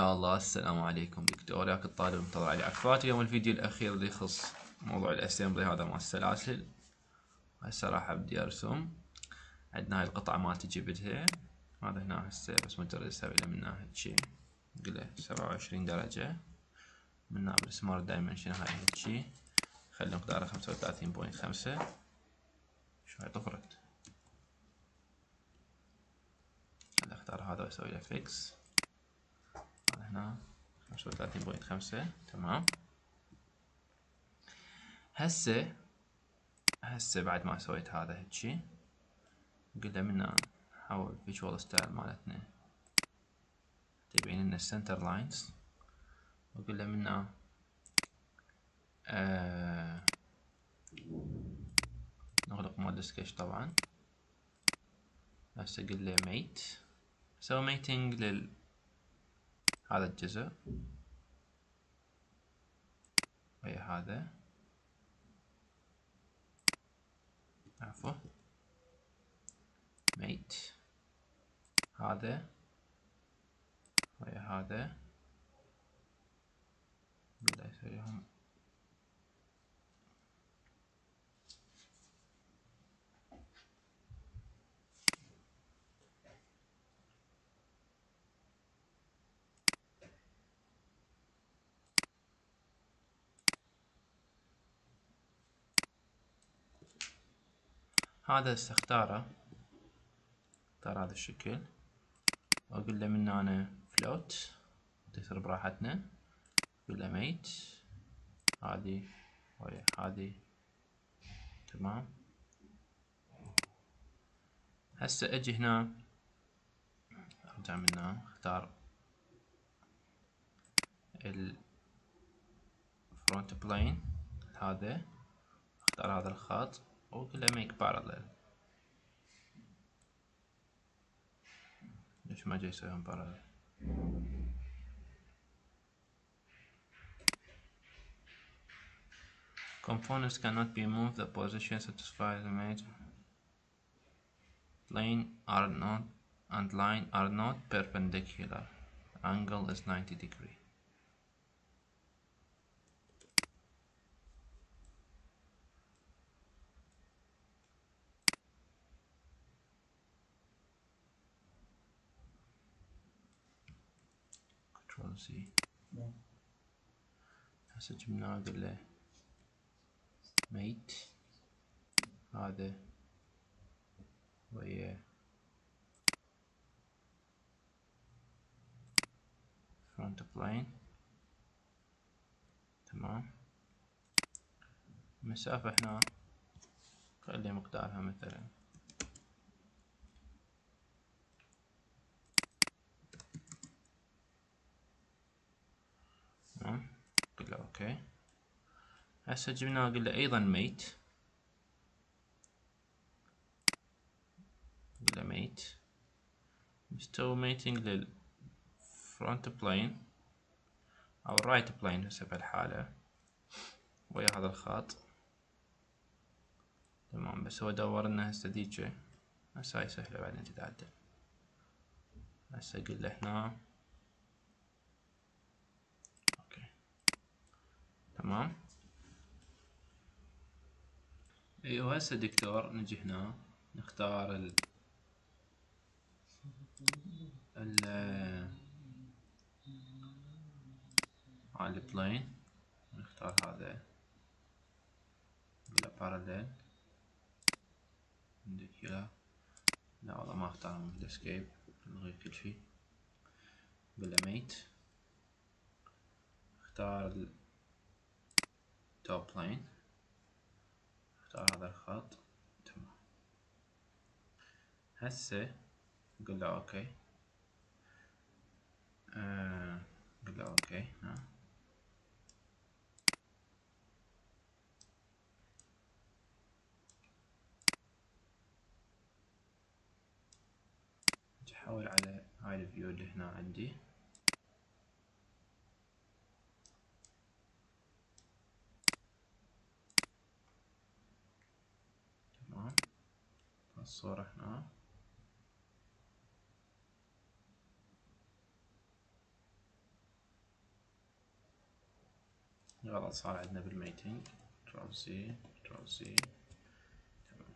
الله. السلام عليكم دكتور. وياك الطالب منتظر علي عفات اليوم الفيديو الأخير اللي يخص موضوع ال assembly هذا مال السلاسل هسه راح أبدي أرسم. عندنا هاي القطعة مالت جبتها هذا هنا هسه بس مجرد أسوي له من هيك شي نقله سبعة وعشرين درجة. من بال smart dimension. هاي هيك شي خلي مقداره خمسة وثلاثين point خمسة. شو هاي؟ طفرت. خلي أختار هذا وأسوي له fix هنا. خمسة وثلاثين point خمسة. تمام. هسه هسه بعد ما سويت هذا هيجي قلنا منا نحول visual style مالتنا. تبين لنا ال center lines وقلنا منا آه نغلق mode sketch طبعا. هسه قلنا mate سوي mating لل هذا الجزء. ويا هذا. عفوا. mate هذا. ويا هذا. بدأ يسويهم. هذا استختاره اختار هذا الشكل. واقول له من هنا فلوت تصير براحتنا أقول له ميت هذه ويا هذه. تمام. هسه أجي هنا. أرجع من هنا اختار الفرونت بلين هذا. أختار هذا الخط. okay let me make parallel Let's imagine să în parallel. components cannot be moved the position satisfies the image plane are not and line are not perpendicular. Angle is 90 degree. كنترول هسه جبنا أقول له ميت هذا ويا. front plane تمام. المسافة هنا. خلي مقدارها مثلا. okay. هسه جبنا قلنا له أيضا mate قلنا mate نسوي mating لل front plane أو ال right plane هسه بهالحالة. ويا هذا الخط تمام بس هو دور لنا هسه ذيجي هسه هاي سهلة بعدين تتعدل. هسه قل هنا. تمام؟ أيوه هسه دكتور نجي هنا نختار ال ال على البلين نختار هذا ولا باراليل عندك لا والله ما أختار من الاسكيب نلغي كل شي ولا ميت اختار top plane اختار هذا الخط. تمام. هسه نقول له okay. آه نقول له okay. ها. احول على هاي ال view اللي هنا عندي. الصورة هنا غلط صار عندنا بال mating control C control C تمام.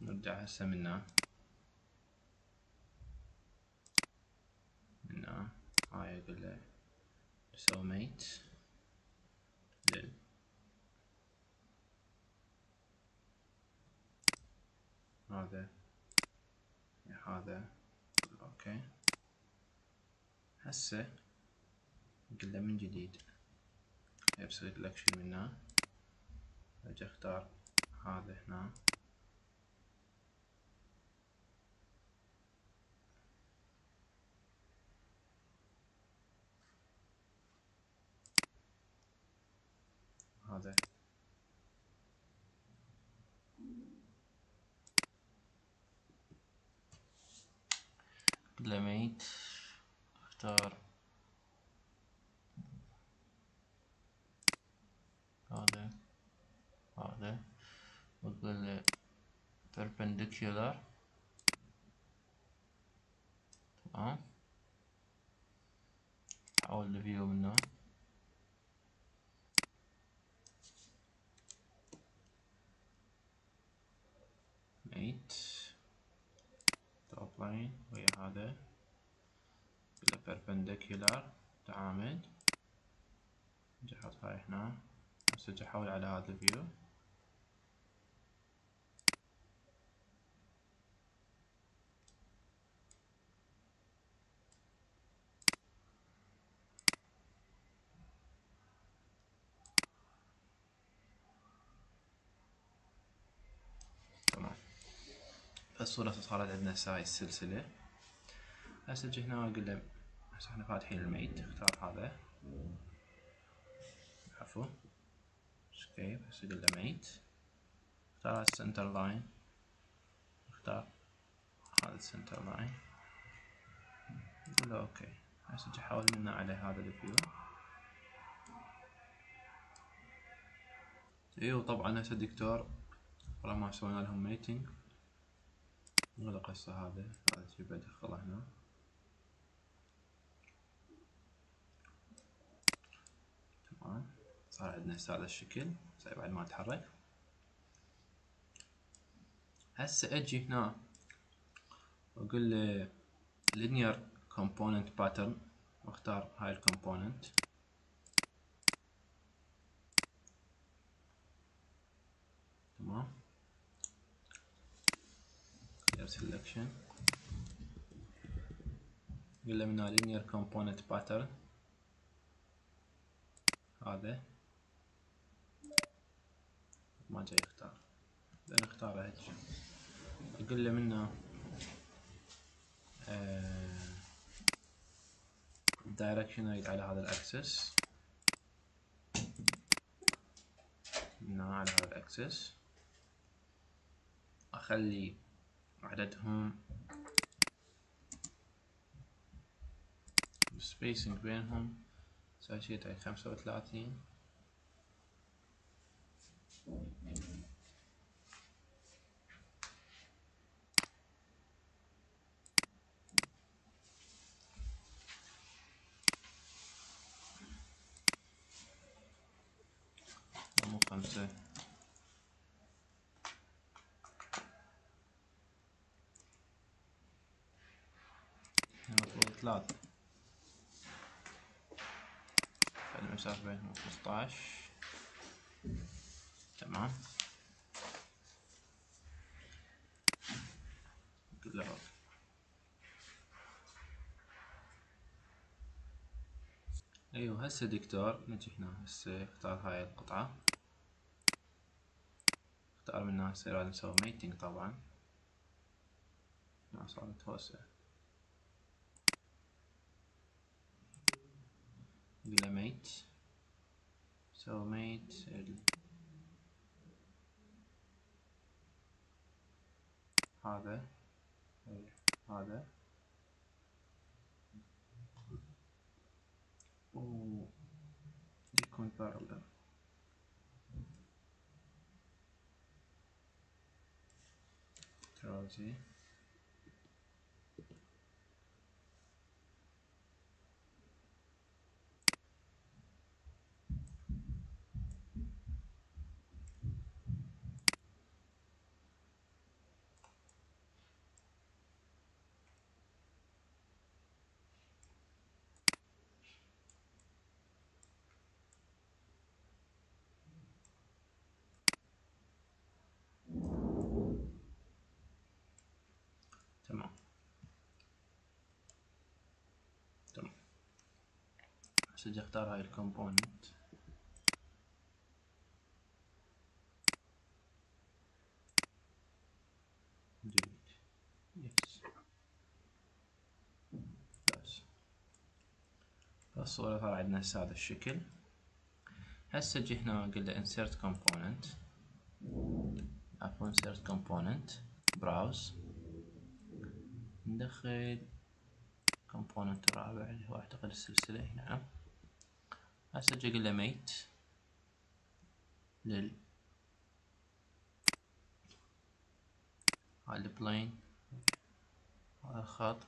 نرجع هسه منا. منا. هاي أقول له. لل هذا هذا okay هسه نقول من جديد. بسوي selection منه أجي أختار هذا هنا هذا لميت اختار. هذا هذا وتقول له perpendicular. تمام. حول ال view منه line ويا هذا. كله perpendicular. تعامد أجي أحط هاي هنا. أجي احول على هذا ال view تمام الصورة صارت عندنا هاي السلسلة. هسه هنا له هسه إحنا فاتحين ال mate اختار هذا. عفوا. escape هسه له mate. اختار ال center line اختار هذا ال center line أقول له okay. هسه أجي احول منه على هذا ال view إيوه طبعا هسه الدكتور والله ما سوينا لهم mating نغلق هسه هذا هذا بدخله هنا. تمام. صار عندنا هسه هذا الشكل. هسه بعد ما اتحرك هسه أجي هنا. واقول له linear component pattern. واختار هاي ال component تمام clear selection. قلنا من linear component pattern. هذا ما جاي يختار نختاره هيك أقول له منه ال direction اريد على هذا ال axis هنا على هذا ال axis اخلي عددهم. ال spacing بينهم. سوي شي خمسة وثلاثين. مو خمسة. ثلاثة المسافة بينهم خمسطاش تمام. أوكي أيوه هسه دكتور نجي هنا هسه اختار هاي القطعة؟ اختار منها هسه لازم نسوي mating طبعا. هنا صارت هوسة. قلنا mate سو mate ال هذا هذا و يكون بارلل ترازي هسه أجي اختار هاي ال component. الصورة صار عندنا هسه هذا الشكل. هسه أجي هنا قلنا insert component. عفوا insert component. Browse. ندخل component الرابع اللي هو أعتقد السلسلة نعم. جي قلنا mate لل. هاي البلين. هذا الخط.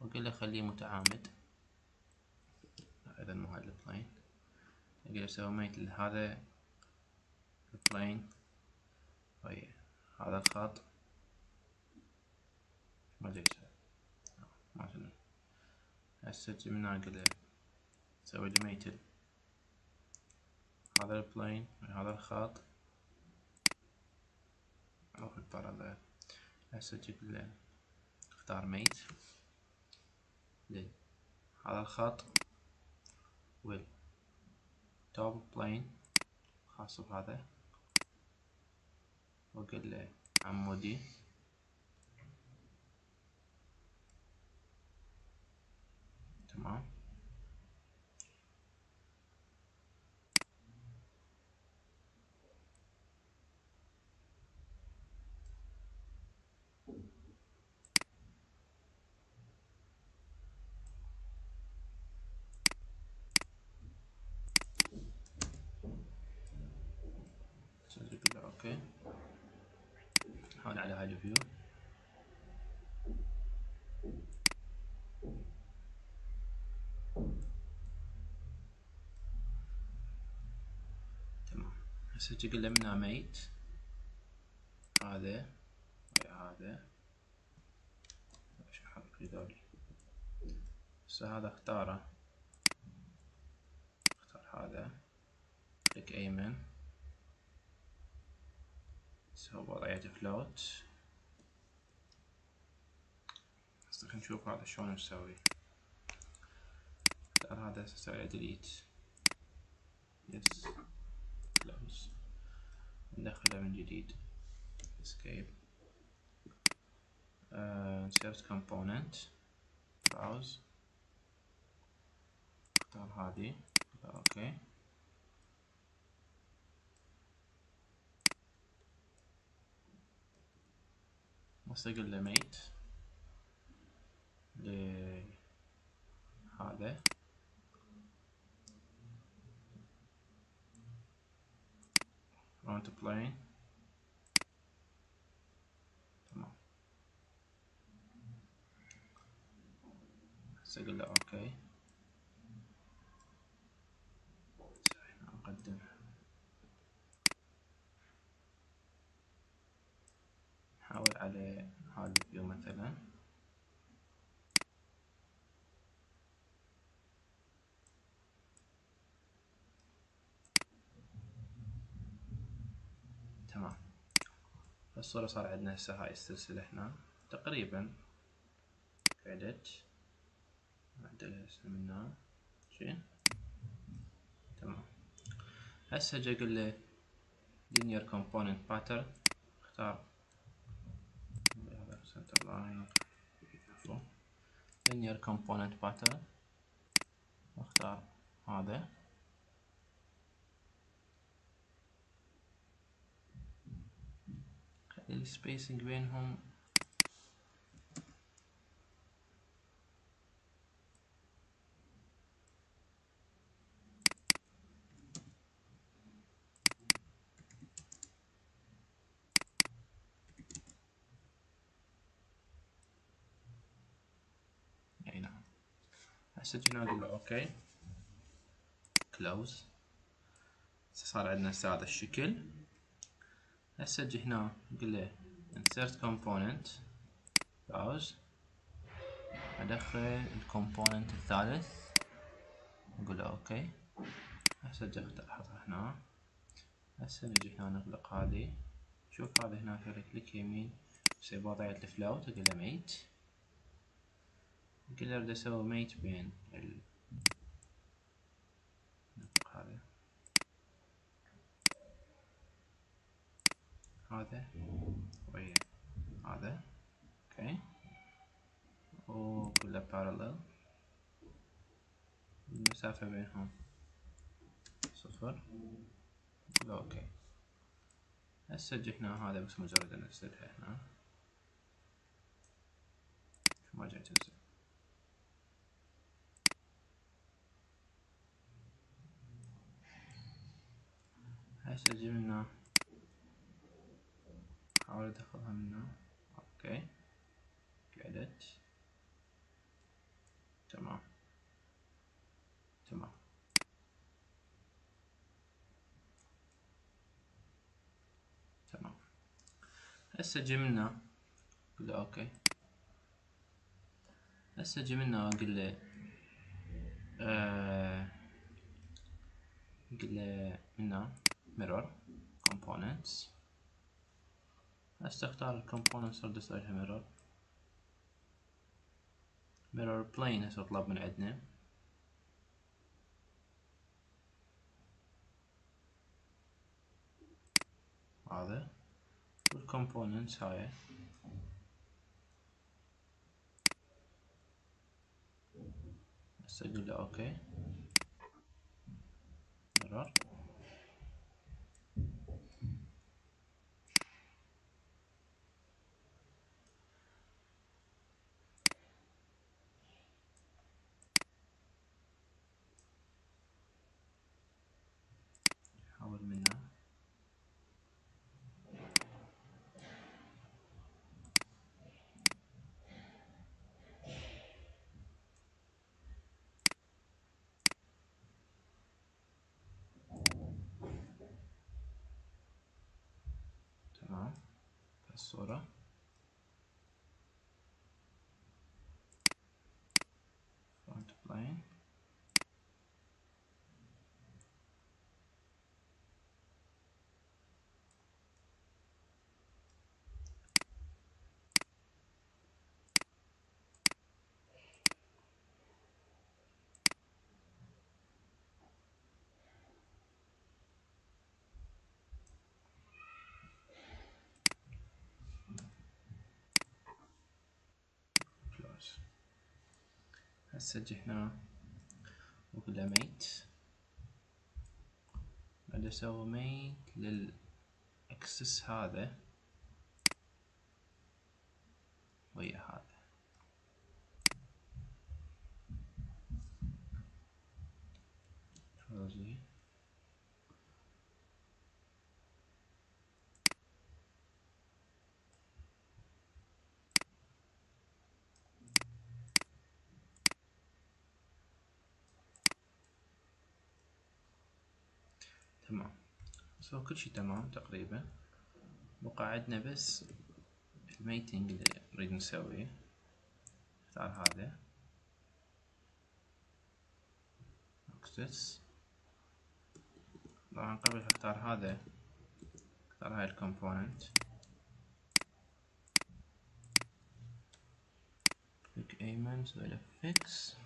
وقل له خليه متعامد. إذا مو هاي البلين. أقدر أسوي ميت لهذا البلين. ويا هذا الخط. ما ادري ما شنو هسه هنا أقول أسوي لي ميت هذا البلين هذا الخط. في الباراليل هسه أجيب له اختار ميت هذا الخط. وال توب بلين خاص بهذا. واقول له عمودي تمام. أوكي. نحاول على هاي ال view تمام. هسه قلنا منها mate. هذا. هذا. إيش احرك هذولي هسه هذا اختاره. اختار هذا. click أيمن. سوى وضعية float. هسه خلينا نشوف هذا شلون نسوي. هذا أسوي delete yes close ندخله من جديد. Uh, insert component. Browse. اختار هذه. أوكي. okay. مستقل لميت لهذا front plane تمام. هسه له أوكي نقدم نحاول على هذا الفيو مثلا تمام. الصورة صار عندنا هسه هاي السلسلة هنا. تقريبا قعدت نعدلها هسه من هنا. شي؟ تمام. هسه جا أقول له linear component pattern. اختار. Center line linear component pattern. واختار هذا. خلي السبيسنج بينهم هسه جينا نقول له أوكي كلوز صار عندنا هسه هذا الشكل هسه أجي هنا نقول له insert component browse أدخل ال component الثالث. نقول له okay. هسه أجي احطها هنا. هسه نجي هنا نغلق هذه. شوف هذا هنا click يمين. يصير بوضعية ال float أقول له mate قلنا أريد أسوي mate بين هذا هذا. ويا هذا. okay. وكله parallel المسافة بينهم. صفر. okay. هسه جهنا هذا بس مجرد انزلها هنا. ما جاي تنزل هسه جبنا حاول ادخلها منه. أوكي. قعدت. تمام. تمام. تمام. هسه جمنا قل له أوكي. هسه جمنا قل له آه قل له هنا mirror components. هسه اختار ال components ارد اسويلها mirror. Mirror plane هسه طلب من عندنا. هذا. وال components هاي. هسه أقول له أوكي حاول منه تمام الصورة front plane close هسه جهنا وقلنا ميت. بعد أسوي ميت للإكسس هذا ويا هذا تروزي تمام. so كل شي تمام تقريبا. بقى عندنا بس ال mating اللي نريد نسويه. اختار هذا. axis طبعا قبل اختار هذا اختار هاي ال component. click ايمن نسوي له fix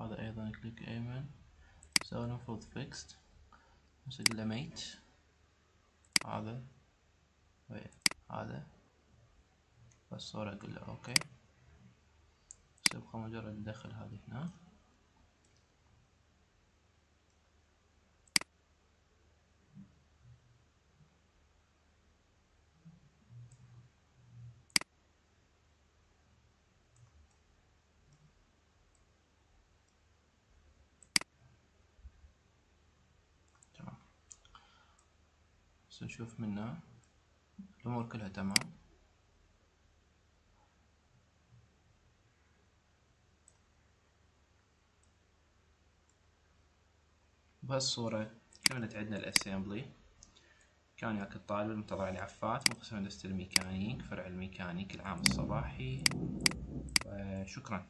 هذا أيضا click أيمن. نسوي المفروض fixed. بس له mate هذا. ويا هذا. بالصورة أقول له okay. بس يبقى مجرد ندخل هذه هنا. بس نشوف منه الأمور كلها تمام. بهالصورة كملت عندنا الأسمبلي. كان وياك الطالب المنتظر علي عفات من قسم هندسة الميكانيك فرع الميكانيك العام الصباحي. وشكرا